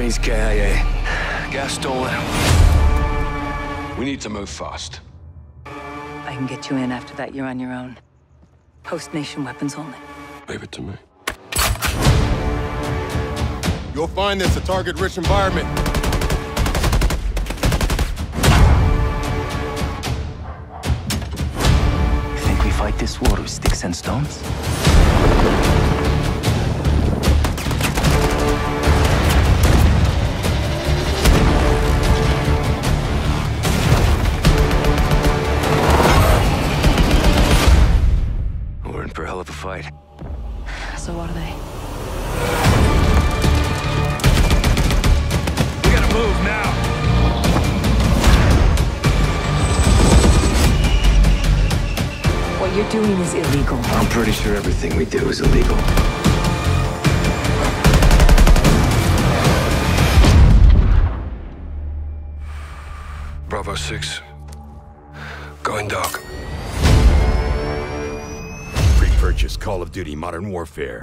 Marines KIA. Gas stolen. We need to move fast. I can get you in after that. You're on your own. Host nation weapons only. Leave it to me. You'll find this a target-rich environment. Think we fight this war with sticks and stones? Hell of a fight. So what are they? We gotta move now! What you're doing is illegal. I'm pretty sure everything we do is illegal. Bravo 6. Going dark. Pre-purchase Call of Duty Modern Warfare.